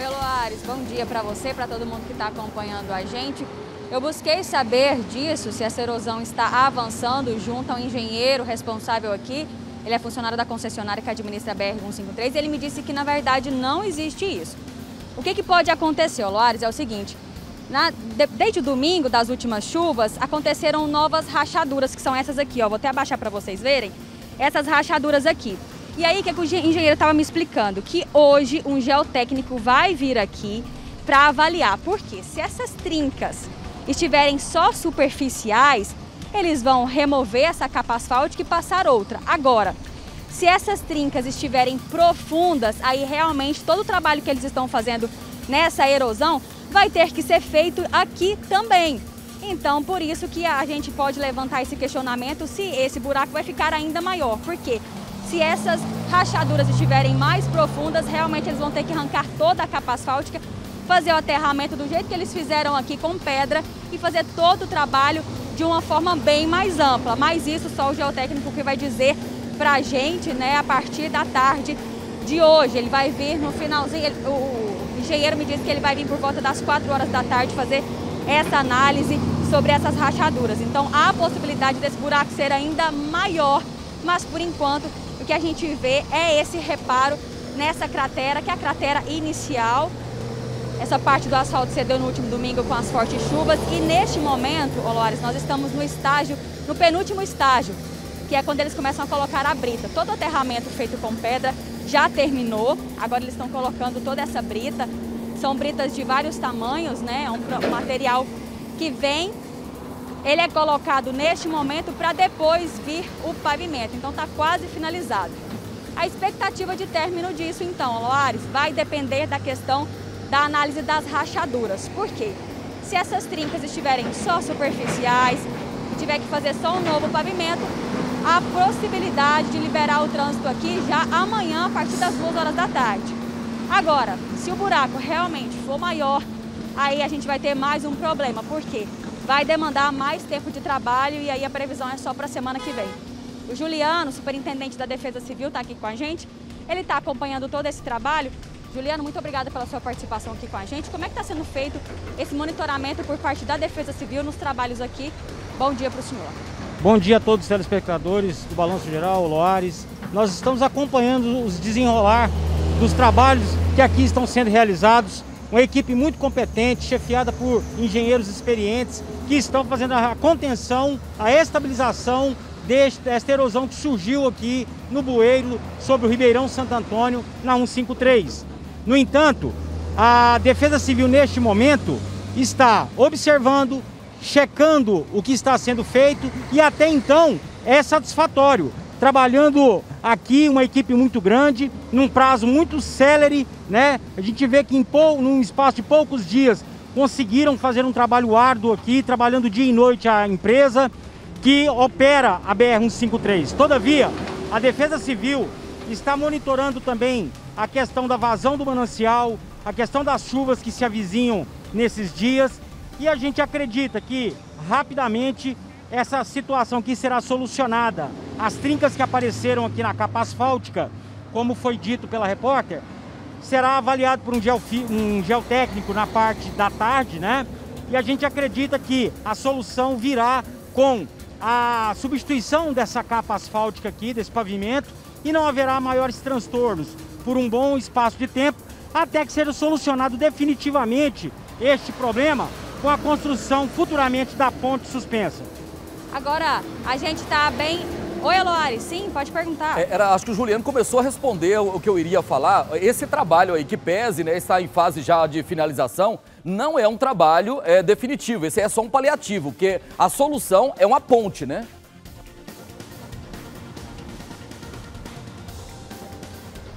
Oi, Loares, bom dia para você, para todo mundo que está acompanhando a gente. Eu busquei saber disso, se essa erosão está avançando junto ao engenheiro responsável aqui. Ele é funcionário da concessionária que administra a BR-153 e ele me disse que, na verdade, não existe isso. O que, que pode acontecer, Loares, é o seguinte. Na, de, desde o domingo das últimas chuvas, aconteceram novas rachaduras, que são essas aqui, ó. Vou até abaixar para vocês verem. Essas rachaduras aqui. E aí, o que, que o engenheiro estava me explicando? Que hoje um geotécnico vai vir aqui para avaliar. Porque se essas trincas estiverem só superficiais, eles vão remover essa capa asfáltica e passar outra. Agora, se essas trincas estiverem profundas, aí realmente todo o trabalho que eles estão fazendo nessa erosão vai ter que ser feito aqui também. Então, por isso que a gente pode levantar esse questionamento se esse buraco vai ficar ainda maior. Porque se essas rachaduras estiverem mais profundas, realmente eles vão ter que arrancar toda a capa asfáltica, fazer o aterramento do jeito que eles fizeram aqui com pedra e fazer todo o trabalho de uma forma bem mais ampla. Mas isso só o geotécnico que vai dizer para a gente, né, a partir da tarde de hoje. Ele vai vir no finalzinho, ele, o engenheiro me disse que ele vai vir por volta das 4 horas da tarde fazer essa análise sobre essas rachaduras. Então há a possibilidade desse buraco ser ainda maior, mas por enquanto o que a gente vê é esse reparo nessa cratera, que é a cratera inicial. Essa parte do asfalto cedeu no último domingo com as fortes chuvas e neste momento, Olores, nós estamos no estágio, no penúltimo estágio, que é quando eles começam a colocar a brita. Todo o aterramento feito com pedra já terminou, agora eles estão colocando toda essa brita. São britas de vários tamanhos, né? É um material que vem ele é colocado neste momento para depois vir o pavimento. Então está quase finalizado. A expectativa de término disso, então, Loares, vai depender da questão da análise das rachaduras. Por quê? Se essas trincas estiverem só superficiais e tiver que fazer só um novo pavimento, a possibilidade de liberar o trânsito aqui já amanhã, a partir das duas horas da tarde. Agora, se o buraco realmente for maior, aí a gente vai ter mais um problema. Por quê? Vai demandar mais tempo de trabalho e aí a previsão é só para a semana que vem. O Juliano, superintendente da Defesa Civil, está aqui com a gente. Ele está acompanhando todo esse trabalho. Juliano, muito obrigada pela sua participação aqui com a gente. Como é que está sendo feito esse monitoramento por parte da Defesa Civil nos trabalhos aqui? Bom dia para o senhor. Bom dia a todos os telespectadores do Balanço Geral, Loares. Nós estamos acompanhando os desenrolar dos trabalhos que aqui estão sendo realizados uma equipe muito competente, chefiada por engenheiros experientes, que estão fazendo a contenção, a estabilização desta erosão que surgiu aqui no bueiro sobre o Ribeirão Santo Antônio, na 153. No entanto, a Defesa Civil neste momento está observando, checando o que está sendo feito e até então é satisfatório trabalhando aqui uma equipe muito grande, num prazo muito célere, né? A gente vê que em pou, num espaço de poucos dias conseguiram fazer um trabalho árduo aqui, trabalhando dia e noite a empresa que opera a BR-153. Todavia, a Defesa Civil está monitorando também a questão da vazão do manancial, a questão das chuvas que se avizinham nesses dias e a gente acredita que rapidamente essa situação aqui será solucionada. As trincas que apareceram aqui na capa asfáltica, como foi dito pela repórter, será avaliado por um, geofi, um geotécnico na parte da tarde, né? E a gente acredita que a solução virá com a substituição dessa capa asfáltica aqui, desse pavimento, e não haverá maiores transtornos por um bom espaço de tempo, até que seja solucionado definitivamente este problema com a construção futuramente da ponte suspensa. Agora, a gente está bem... Oi, Eloari, sim, pode perguntar. É, era, acho que o Juliano começou a responder o que eu iria falar. Esse trabalho aí, que pese, né, está em fase já de finalização, não é um trabalho é, definitivo. Esse é só um paliativo, porque a solução é uma ponte, né?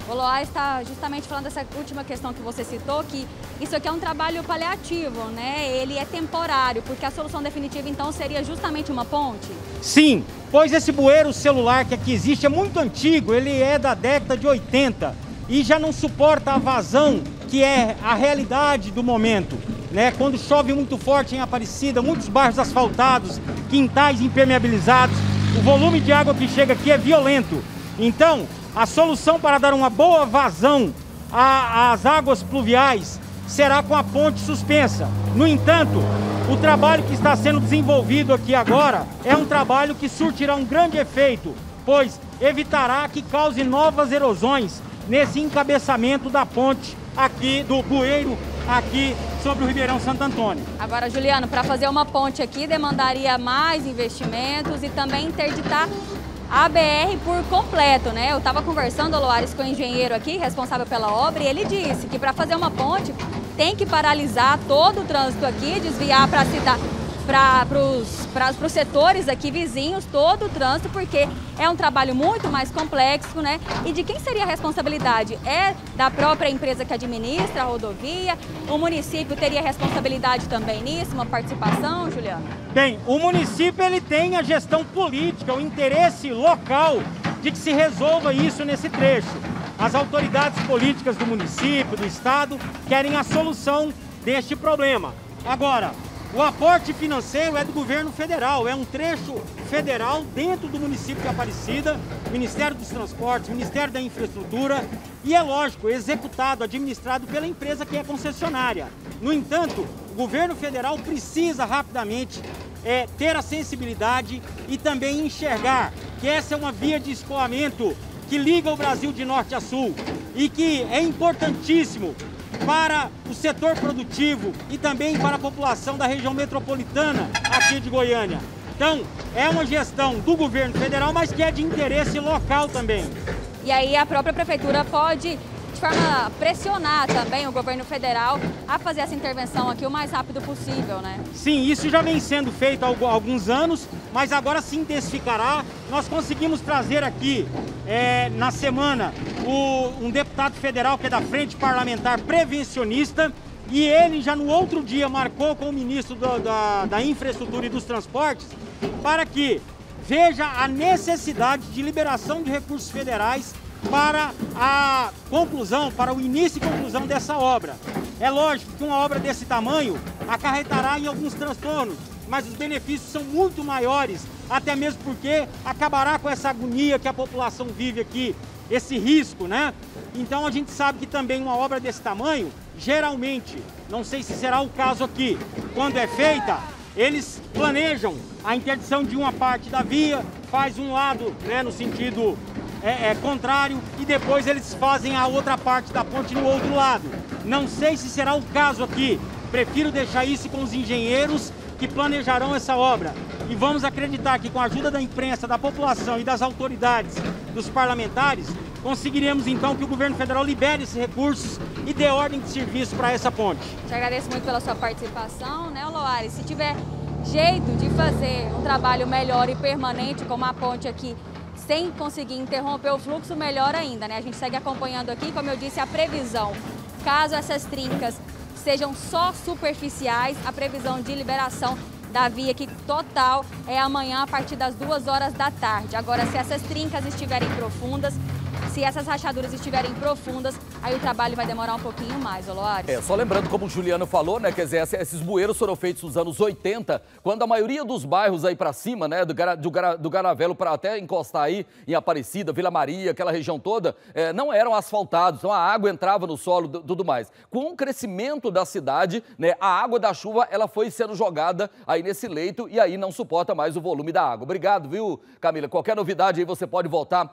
O Loá está justamente falando dessa última questão que você citou, que isso aqui é um trabalho paliativo, né? Ele é temporário, porque a solução definitiva então seria justamente uma ponte? Sim, pois esse bueiro celular que aqui existe é muito antigo, ele é da década de 80 e já não suporta a vazão que é a realidade do momento. Né? Quando chove muito forte em Aparecida, muitos bairros asfaltados, quintais impermeabilizados, o volume de água que chega aqui é violento. Então, a solução para dar uma boa vazão as águas pluviais será com a ponte suspensa. No entanto, o trabalho que está sendo desenvolvido aqui agora é um trabalho que surtirá um grande efeito, pois evitará que cause novas erosões nesse encabeçamento da ponte aqui do bueiro aqui sobre o Ribeirão Santo Antônio. Agora, Juliano, para fazer uma ponte aqui demandaria mais investimentos e também interditar a BR por completo, né? Eu estava conversando, Loares, com o engenheiro aqui, responsável pela obra, e ele disse que para fazer uma ponte tem que paralisar todo o trânsito aqui, desviar para a cidade para os setores aqui vizinhos, todo o trânsito, porque é um trabalho muito mais complexo, né? E de quem seria a responsabilidade? É da própria empresa que administra a rodovia? O município teria responsabilidade também nisso, uma participação, Juliano? Bem, o município ele tem a gestão política, o interesse local de que se resolva isso nesse trecho. As autoridades políticas do município, do estado, querem a solução deste problema. Agora, o aporte financeiro é do governo federal, é um trecho federal dentro do município de Aparecida, Ministério dos Transportes, Ministério da Infraestrutura e é lógico, executado, administrado pela empresa que é concessionária. No entanto, o governo federal precisa rapidamente é, ter a sensibilidade e também enxergar que essa é uma via de escoamento que liga o Brasil de norte a sul e que é importantíssimo para o setor produtivo e também para a população da região metropolitana aqui de Goiânia. Então, é uma gestão do governo federal, mas que é de interesse local também. E aí a própria prefeitura pode de forma pressionar também o governo federal a fazer essa intervenção aqui o mais rápido possível, né? Sim, isso já vem sendo feito há alguns anos, mas agora se intensificará. Nós conseguimos trazer aqui é, na semana o, um deputado federal que é da Frente Parlamentar Prevencionista e ele já no outro dia marcou com o ministro do, da, da Infraestrutura e dos Transportes para que veja a necessidade de liberação de recursos federais para a conclusão, para o início e conclusão dessa obra. É lógico que uma obra desse tamanho acarretará em alguns transtornos, mas os benefícios são muito maiores, até mesmo porque acabará com essa agonia que a população vive aqui, esse risco, né? Então a gente sabe que também uma obra desse tamanho, geralmente, não sei se será o caso aqui, quando é feita, eles planejam a interdição de uma parte da via, faz um lado né, no sentido é, é, contrário e depois eles fazem a outra parte da ponte no outro lado. Não sei se será o caso aqui. Prefiro deixar isso com os engenheiros que planejarão essa obra. E vamos acreditar que com a ajuda da imprensa, da população e das autoridades, dos parlamentares, conseguiremos então que o governo federal libere esses recursos e dê ordem de serviço para essa ponte. Te agradeço muito pela sua participação, né, Loares? Se tiver jeito de fazer um trabalho melhor e permanente, como a ponte aqui sem conseguir interromper o fluxo, melhor ainda, né? A gente segue acompanhando aqui, como eu disse, a previsão. Caso essas trincas sejam só superficiais, a previsão de liberação da via aqui total é amanhã a partir das duas horas da tarde. Agora, se essas trincas estiverem profundas, se essas rachaduras estiverem profundas, aí o trabalho vai demorar um pouquinho mais, Oloares. É, só lembrando, como o Juliano falou, né, quer dizer, esses bueiros foram feitos nos anos 80, quando a maioria dos bairros aí para cima, né, do, do, do Garavelo para até encostar aí em Aparecida, Vila Maria, aquela região toda, é, não eram asfaltados, então a água entrava no solo e tudo mais. Com o crescimento da cidade, né, a água da chuva, ela foi sendo jogada aí nesse leito e aí não suporta mais o volume da água. Obrigado, viu, Camila? Qualquer novidade aí você pode voltar